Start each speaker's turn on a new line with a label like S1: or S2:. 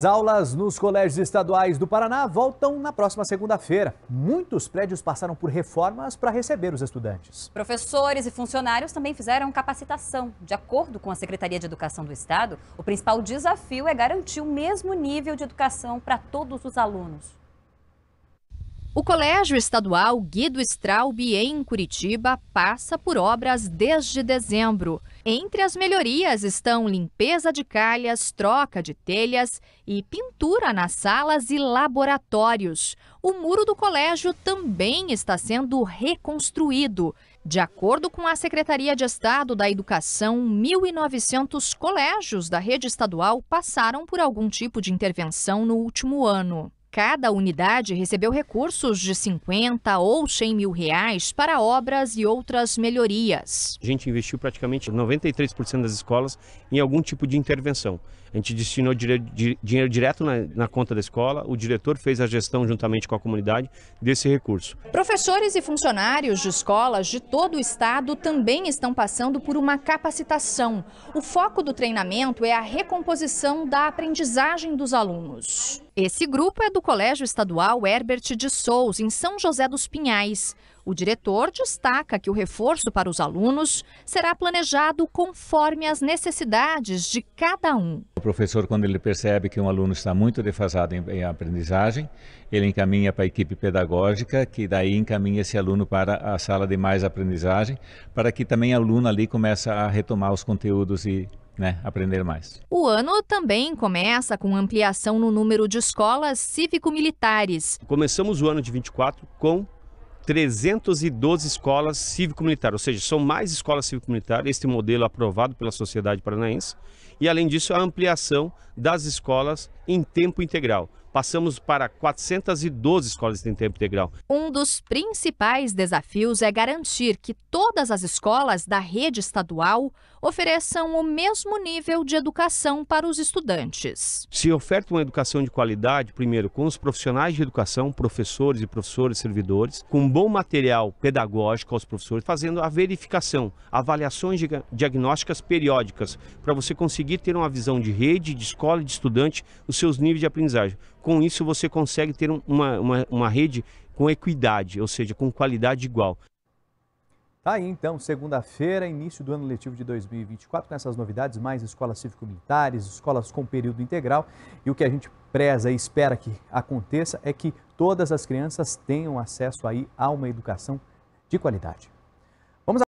S1: As aulas nos colégios estaduais do Paraná voltam na próxima segunda-feira. Muitos prédios passaram por reformas para receber os estudantes.
S2: Professores e funcionários também fizeram capacitação. De acordo com a Secretaria de Educação do Estado, o principal desafio é garantir o mesmo nível de educação para todos os alunos.
S3: O Colégio Estadual Guido Straub, em Curitiba, passa por obras desde dezembro. Entre as melhorias estão limpeza de calhas, troca de telhas e pintura nas salas e laboratórios. O muro do colégio também está sendo reconstruído. De acordo com a Secretaria de Estado da Educação, 1.900 colégios da rede estadual passaram por algum tipo de intervenção no último ano. Cada unidade recebeu recursos de 50 ou 100 mil reais para obras e outras melhorias.
S4: A gente investiu praticamente 93% das escolas em algum tipo de intervenção. A gente destinou dinheiro direto na, na, conta da escola, o diretor fez a gestão juntamente com a comunidade desse recurso.
S3: Professores e funcionários de escolas de todo o estado também estão passando por uma capacitação. O foco do treinamento é a recomposição da aprendizagem dos alunos. Esse grupo é do Colégio Estadual Herbert de Souza, em São José dos Pinhais. O diretor destaca que o reforço para os alunos será planejado conforme as necessidades de cada um.
S5: O professor, quando ele percebe que um aluno está muito defasado em, em aprendizagem, ele encaminha para a equipe pedagógica, que daí encaminha esse aluno para a sala de mais aprendizagem, para que também o aluno ali comece a retomar os conteúdos e né, aprender mais.
S3: O ano também começa com ampliação no número de escolas cívico-militares.
S4: Começamos o ano de 24 com 312 escolas cívico-militar, ou seja, são mais escolas cívico-militar, este modelo aprovado pela sociedade paranaense, e além disso a ampliação das escolas em tempo integral passamos para 412 escolas em tempo integral.
S3: Um dos principais desafios é garantir que todas as escolas da rede estadual ofereçam o mesmo nível de educação para os estudantes.
S4: Se oferta uma educação de qualidade, primeiro, com os profissionais de educação, professores e professores servidores, com bom material pedagógico aos professores, fazendo a verificação, avaliações diagnósticas periódicas, para você conseguir ter uma visão de rede, de escola e de estudante, os seus níveis de aprendizagem. Com isso, você consegue ter uma, uma, uma rede com equidade, ou seja, com qualidade igual.
S1: Tá aí então, segunda-feira, início do ano letivo de 2024, com essas novidades, mais escolas cívico-militares, escolas com período integral. E o que a gente preza e espera que aconteça é que todas as crianças tenham acesso aí a uma educação de qualidade.